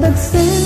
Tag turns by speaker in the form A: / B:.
A: kawan